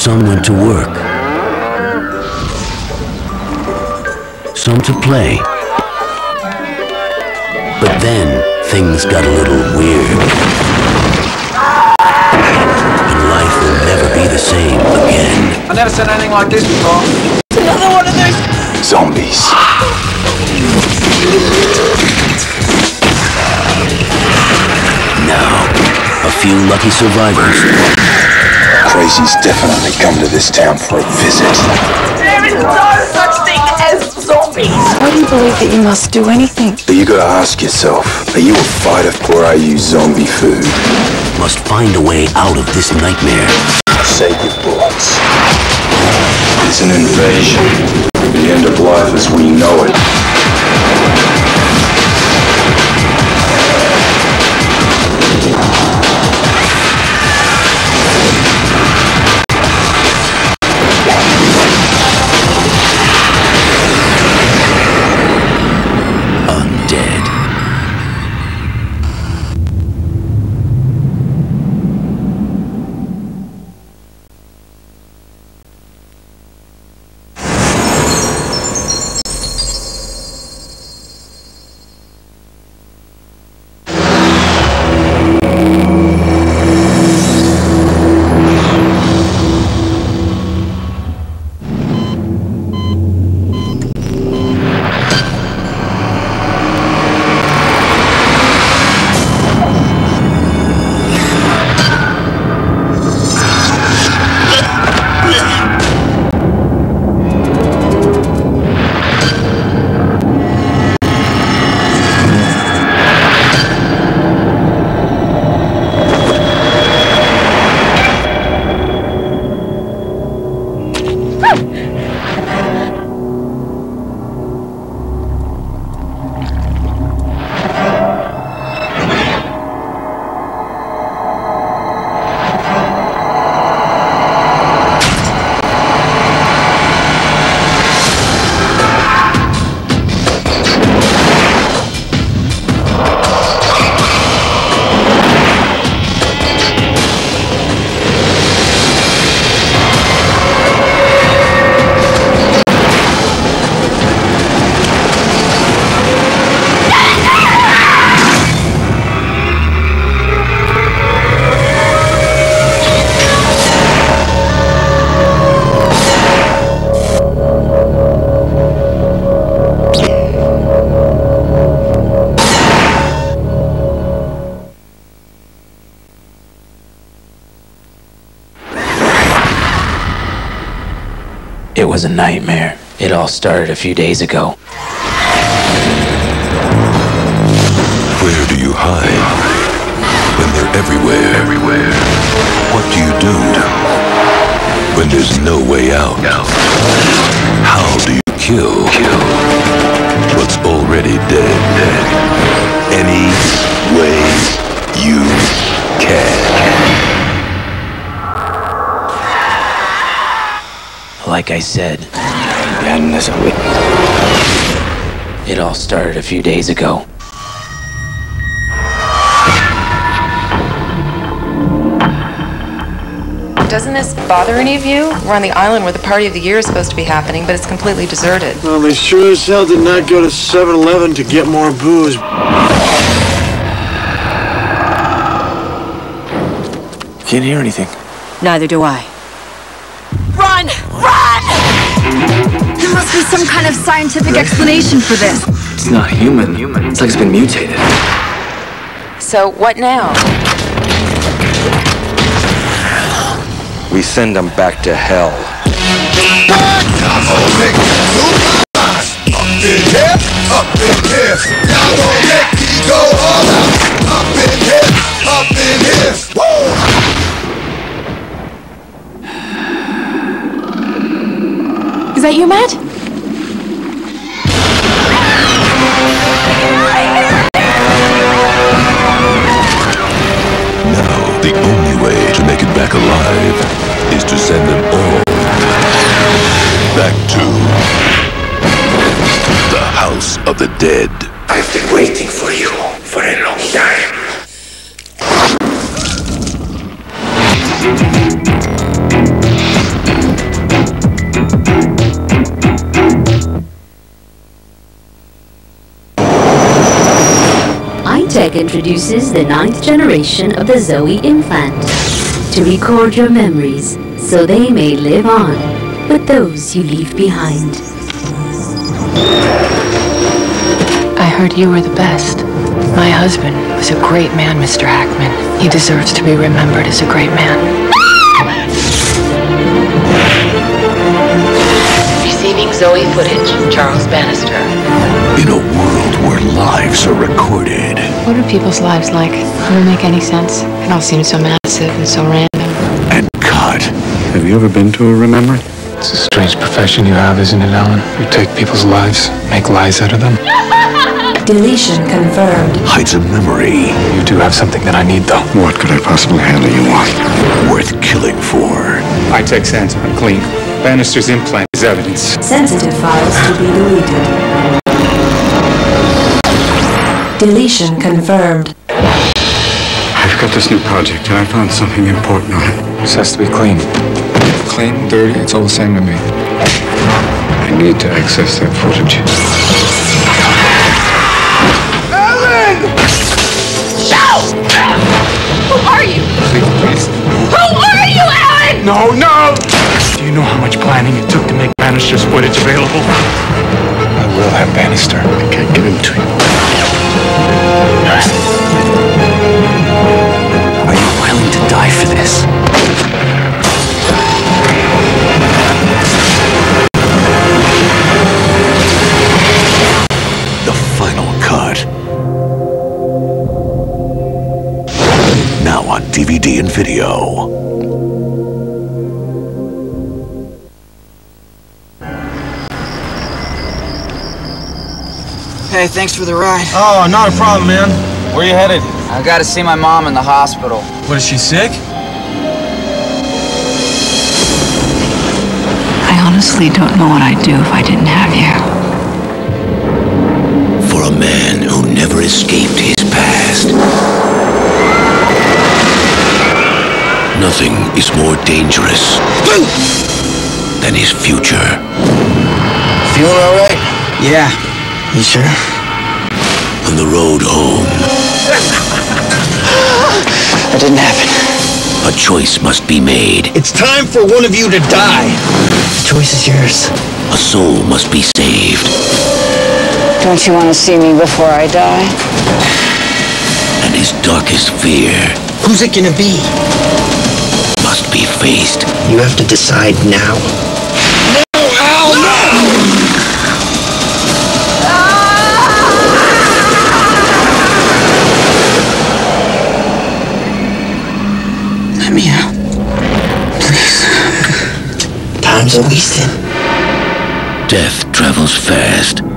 Some went to work. Some to play. But then things got a little weird. And life will never be the same again. I never seen anything like this before. Another one of those Zombies. Now, a few lucky survivors Crazies definitely come to this town for a visit. There is no such thing as zombies. Why do you believe that you must do anything? But you gotta ask yourself, are you a fighter or are you zombie food? must find a way out of this nightmare. Save your bullets. It's an invasion. The end of life as we know it. Was a nightmare. It all started a few days ago. Where do you hide? When they're everywhere. Everywhere. What do you do? When there's no way out? How do you kill? Kill. What's already dead? Dead. Any way you can. Like I said, And so we it all started a few days ago. Doesn't this bother any of you? We're on the island where the party of the year is supposed to be happening, but it's completely deserted. Well, they sure as hell did not go to 7-Eleven to get more booze. Can't hear anything. Neither do I. of scientific explanation for this. It's not human. It's like it's been mutated. So, what now? we send them back to hell. Is that you, Matt? Tech introduces the ninth generation of the Zoe implant to record your memories so they may live on with those you leave behind. I heard you were the best. My husband was a great man, Mr. Hakman. He deserves to be remembered as a great man. Receiving Zoe footage. Charles Bannister. In a world where lives are recorded What are people's lives like? Doesn't make any sense. It all seems so massive and so random. and God. Have you ever been to a remembering? It's a strange profession you have, isn't it, Alan? You take people's lives, make lies out of them. Deletion confirmed. hides a memory You do have something that I need, though. What could I possibly handle you on? worth killing for. I take sense. I'm clean. Bannister's implant is evidence. Sensitive files to be deleted. Deletion confirmed. I've got this new project and I found something important on it. This has to be clean. Clean, dirty, it's all the same to me. I need to access that footage. Who are you? Please, please. Who are you, Alan? No, no! Do you know how much planning it took to make Bannister's footage available? I will have Bannister. I can't get into it. Are you willing to die for this? The final cut. Now on DVD and video. Hey, thanks for the ride. Oh, not a problem, man. Where you headed? I gotta see my mom in the hospital. What, is she sick? I honestly don't know what I'd do if I didn't have you. For a man who never escaped his past. Nothing is more dangerous than his future. Feeling alright? Yeah. You sure? On the road home, That didn't happen. a choice must be made. It's time for one of you to die. The choice is yours. A soul must be saved. Don't you want to see me before I die? And his darkest fear Who's it gonna be? must be faced. You have to decide now. Time's. Death travels fast.